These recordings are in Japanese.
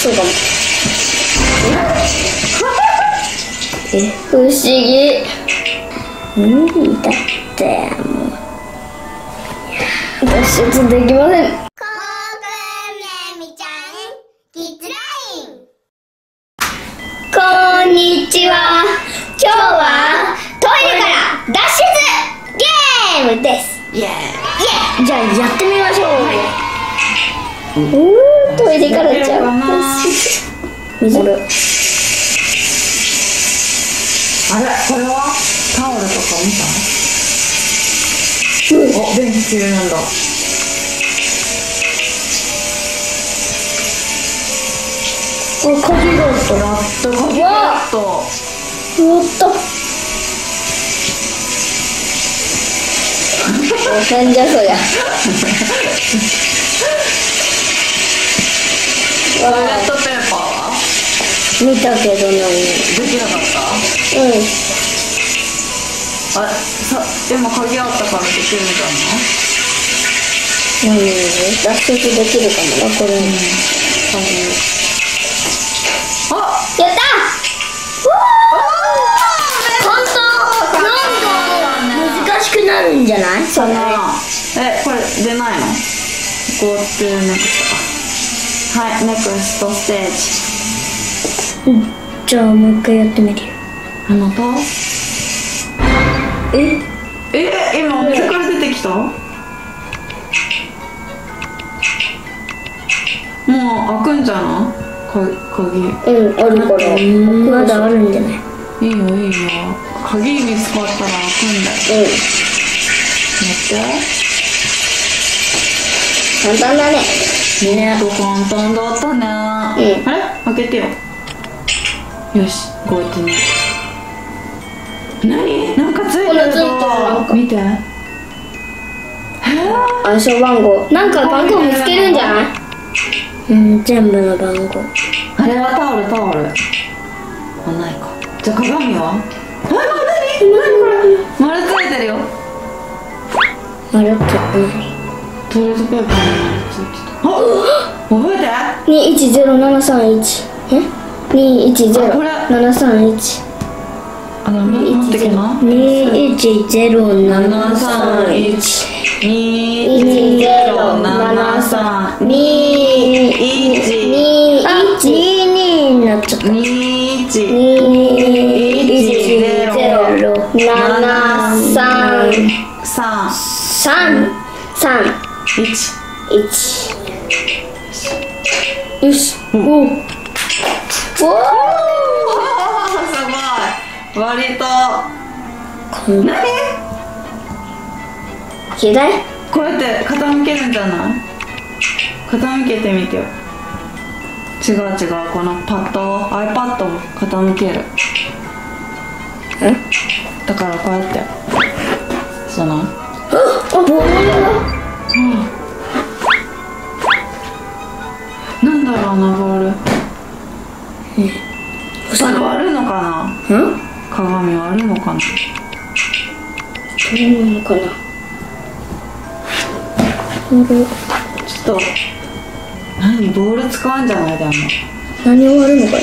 そうかもえ不思議無理だってもう脱出できません。コークめみちゃんキッズラインこんにちは今日はトイレから脱出ゲームです。イエーイじゃあやってみましょう、うートイレからじゃやってるかな。水。あれ？これはタオルとか見た？お電気消えるんだ。あ鍵があっ。たやった鍵ったやったなんじゃそりゃトイレットペーパーは見たけどねできなかったうんあさ今鍵あったからできるんじゃない何脱出できるかもなこれ、あやった簡単なんか難しくなるんじゃないそれかなえこれ出ないの ?Go to next はい NEXT ステージ。じゃあもう一回やってみる。よあなた？え？え今お店から出てきた？もう開くんじゃない？か鍵。うんあるから。まだあるんじゃない？いいよいいよ。鍵見つかったら開くんだよ。うん。や簡単だねってねと簡単だったね、うん。あれ？開けてよ。よしこうやってね何？なんかついてるこれついてる。なんか見て。へ暗証番号。なんか番号見つけるんじゃない？うん全部の番号。あれはタオルタオル。あないか。じゃあ鏡は？あ何何これ？丸ついてるよ。迷ってない。トイレットペーパーついて？た覚えて？210731え？210731あの持ってけな210731210731あ22になっちゃった210733 3 3 1何左こうやって傾けるんじゃない？傾けてみてよ。違う違うこのパッドを iPad を傾ける。え？だからこうやって。そのボールちょっと何ボール使うんじゃない？でも。何を割るのかな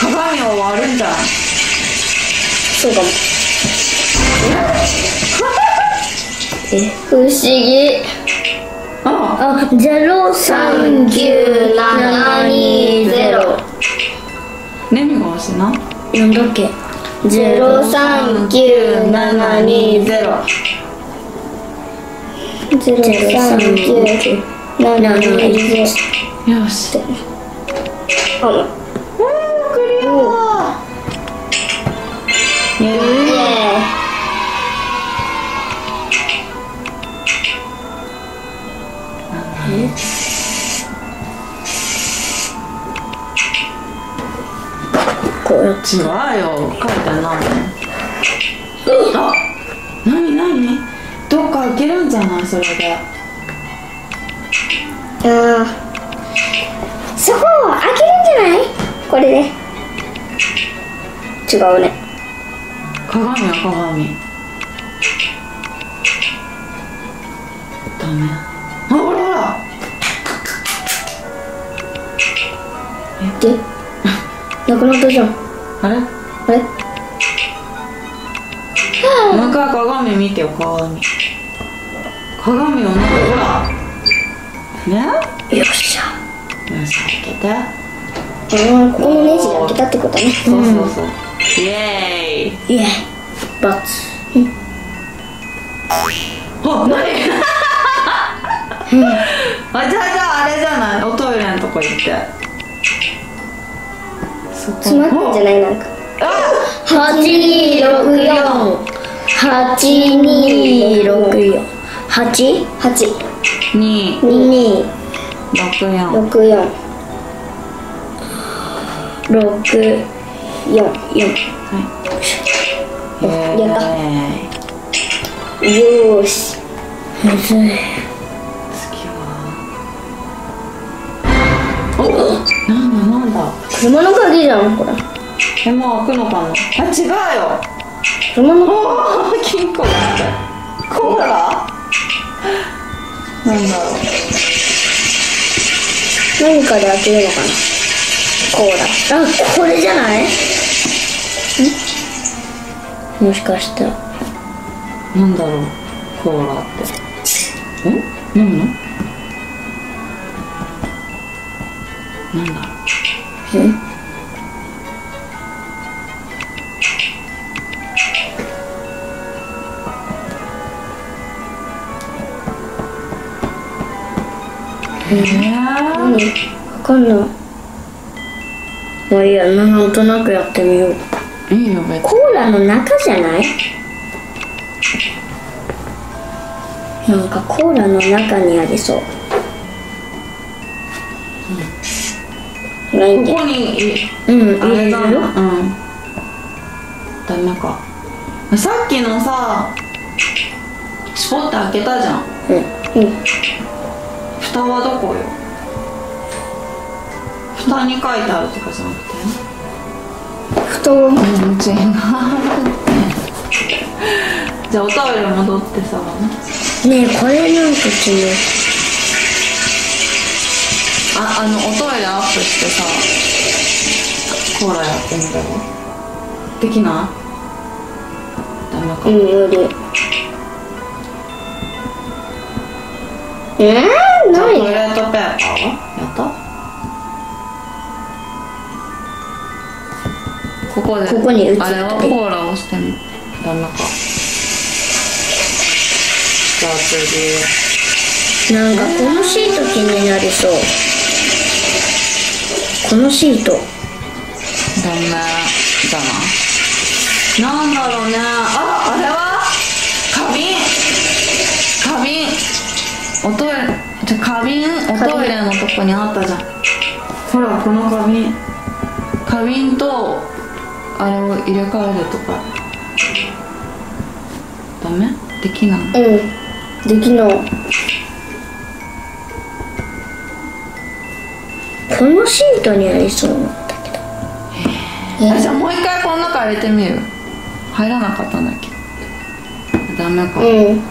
鏡を割るんじゃないそうかも。え？不思議。あ。あゼロ三九七二ゼロ。ネミが押しな。なんだっけ。ゼロ三九七二ゼロゼロよし。あおークリアイエーイねこって違うよ書いてないあ何何けるんじゃないそれで。あーそこを開けるんじゃない？これで。違うね。鏡は鏡。ダメ。あほら。ほらでなくなったじゃん。あれ？あれ？もう一回鏡見てよ鏡鏡をなんかほら。ね？よっしゃ。よし開けて。うんここのネジで開けたってことね。そうそうそう、イエーイ。イエーイ。バツ。あ、なに あ、じゃあじゃああれじゃない？おトイレのとこ行って。詰まってんじゃない？なんか。八二六四。八二六四八？八。二。二。二六四。六四。六四。四イエやった。よーし。むずい次は。おなんだなんだ。車の鍵じゃんこれ。えもう開くのかな。あ違うよ。車の金庫だって。コーラ？なんだろう。何かで開けるのかな。コーラ。あこれじゃない？ん？もしかしたらなんだろう。コーラって。ん飲むの？なんだろう何わかんない。まあいいやなんとなくやってみよう。いいよ別に。コーラの中じゃない？なんかコーラの中にありそう。ないんで。ここにいうんあ入れるれだなうんダメかさっきのさスポッて開けたじゃん。うん。うん蓋はどこよ？蓋に書いてあるとかじゃなくて？蓋をうん違うじゃあおトイレ戻ってさ。ねえこれなんか決めああのおトイレアップしてさコーラやってみたらできない？ダメか、うん無理。えー、じゃあトイ何レットペーパーはやった？ここでここに映って。るあれはコーラをしてみダメか。じゃあ次。なんかこのシート気になりそう。このシート。ダメじゃな。いなんだろうね。ああれは？花瓶？花瓶。おトイレじゃ花瓶おトイレのとこにあったじゃん。ほらこの花瓶。花瓶とあれを入れ替えるとか。ダメ？できない？うん。できない。このシートにありそうなんだけど。あじゃあもう一回この中入れてみる。入らなかったんだっけ？ダメか、うん、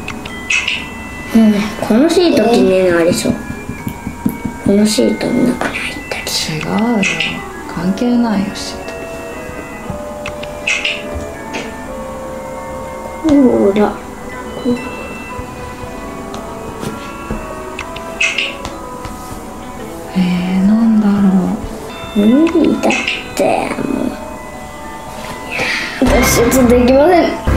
うん、このシート気になりそうこのシートの中に入ったり違うよ関係ないよし。ほらえー、なんだろう。無理だってもう。私ちょっとできません。えー、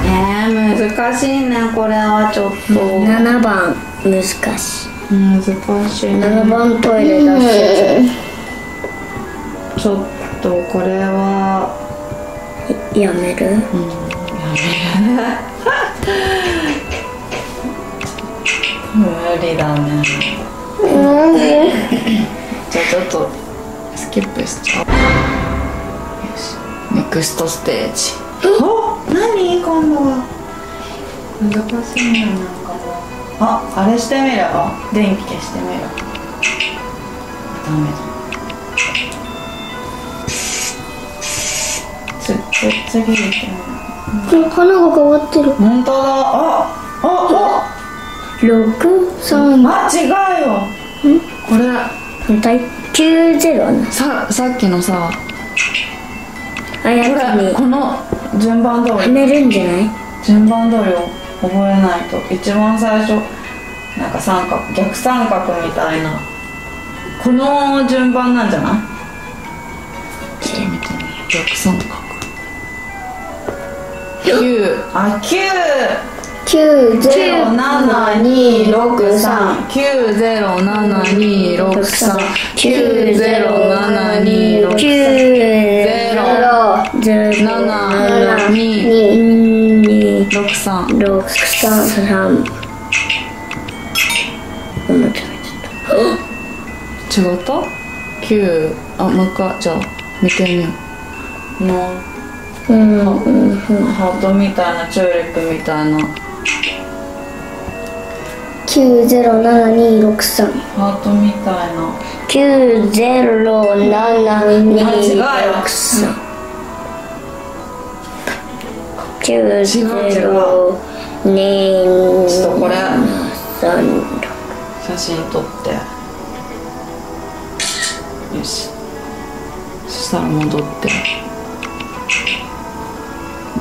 難しいねこれはちょっと。7番難しい。難しい。ね7番トイレだしちょっとこれはやめるやめる無理だねじゃあちょっとスキップしちゃおうよしネクストステージお何今度は難しいねなんかああれしてみれば？電気消してみればダメだ。つつ次行ってみる花が変わってる。本当だ。ああ六三。ああ違うよ。これ。反対90ささっきのさ。あやこれこの順番通り。はめるんじゃない？順番通りを覚えないと。一番最初なんか三角逆三角みたいな。この順番なんじゃない？ちょっと見てみ逆三角。9あ九9072639072263 907263違った。9あもう一回じゃあ見てみよう。のうんうんハートみたいなチューリップみたいな。907263ハートみたいな90年。ちょっとこれ。写真撮って。よし。そしたら戻って。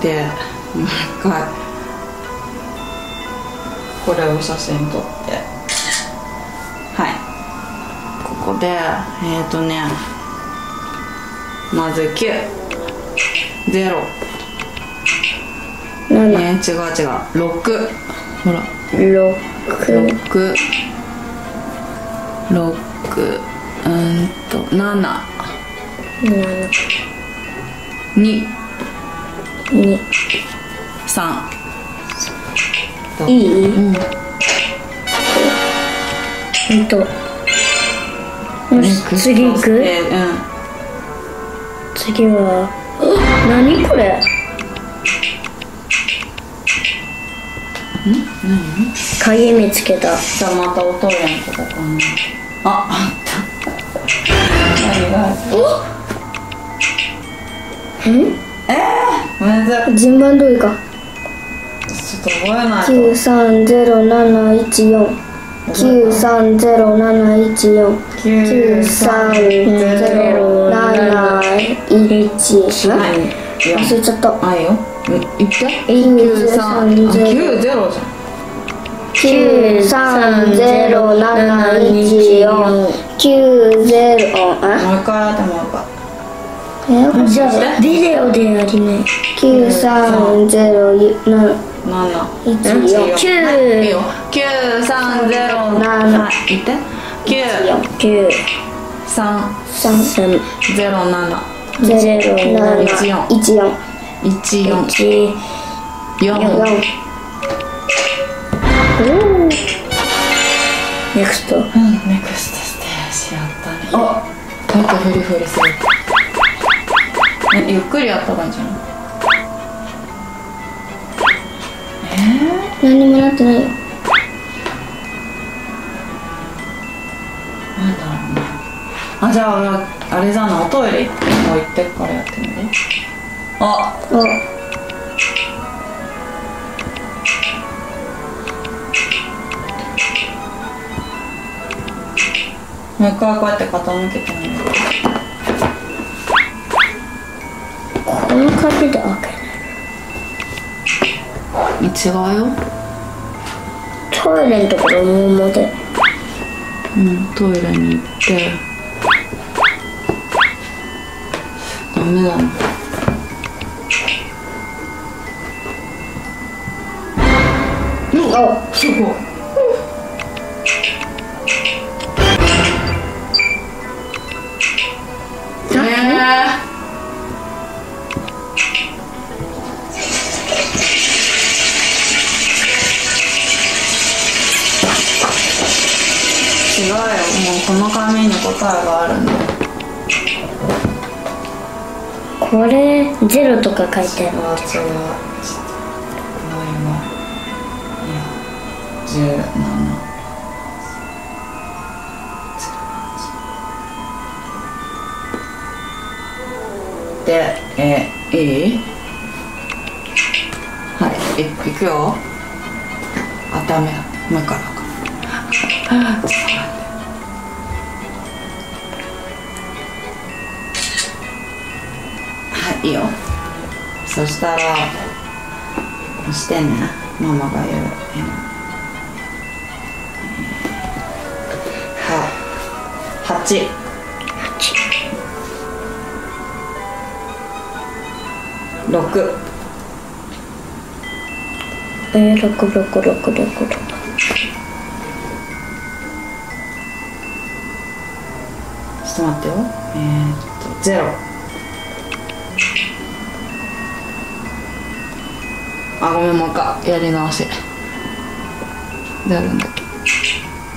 でもう一回。これを写真撮って。はい。ここでえっ、ー、とね。まず90えー、違う違う。6ほら。6六。六。うんと七。二。2三。いい？うん。えっと次行く？えうん。次はあ何これ？鍵見つけたじゃあまたおトイレのとこかなああった何？がんごめんなさい順番通りかちょっと覚えないと930714 930714 930714はい忘れちゃったあいようん言って93九三あ九ゼロじゃん。93071490あもう一回やってもう一回えじゃあビデオでやりね9307七14はいいいよ九三ゼロはい言って九9三3ゼロ七0 7 14一四1四4ネクストうんネクストステージやったね。あもっとフリフリする。えゆっくりやった方がいいんじゃない何もなってないよ。なんだろうねあじゃあ俺はあれじゃな。おトイレ行ってもう行ってからやってみる？あ。あもう一回こうやって傾けてみるこの鍵で開けない。違うよ。トイレのところ桃で。うんトイレに行って。ダメだなすごい。え違うよもうこの紙に答えがあるんだよこれゼロとか書いてあるあ違うち17。で、えー、いい？はいい、いくよ。あ、ダメだ、もか。はい、いいよ。そしたら、してんね、ママが言う、8 6えー、六六六六六。ちょっと待ってよ。えー、っとゼロ。あごめんもう一回。やり直し。ゼロだ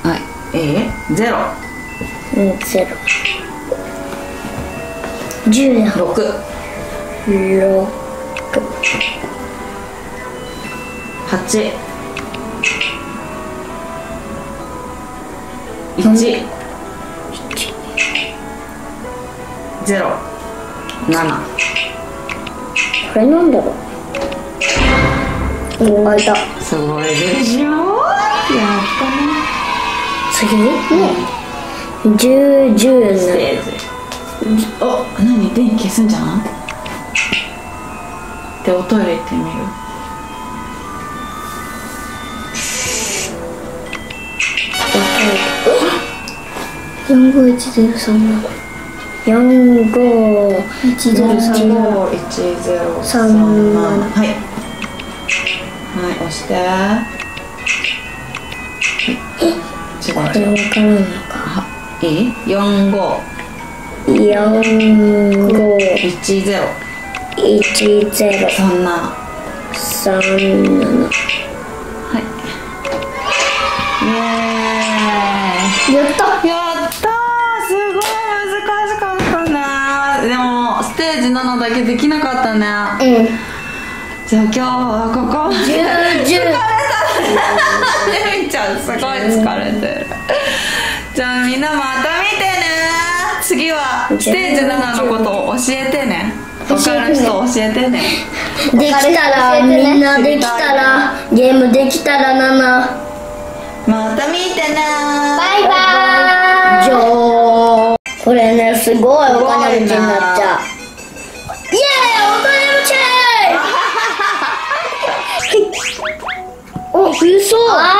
はい。えー、ゼロうんゼロ。十だ六。六八。一。ゼロ。七。これなんだろう？お開いた。すごいでしょ？やったね次ね十十スねテージお何？電気消すんじゃん？でおトイレ行ってみる。四五一ゼロ三七四五一ゼロ三七451037三七はい。はい押して。はい。違う違うこれわからんのか。はいい四五。四五一ゼロ。一ゼロ。三七。三七。はい。イエーイ。やった。やったー。すごい。難しかったねでもステージ7だけできなかったね。うん。じゃあ今日はここまで。十十。レミちゃんすごい疲れてるじゃあみんなまた見てね。次はステージ7のことを教えてね。分かる人教えてね。できたらみんなできたらゲームできたらななまた見てね。バイバーイ。じゃあこれねすごいお金持ちになっちゃう。イエーイお金持ち。お嘘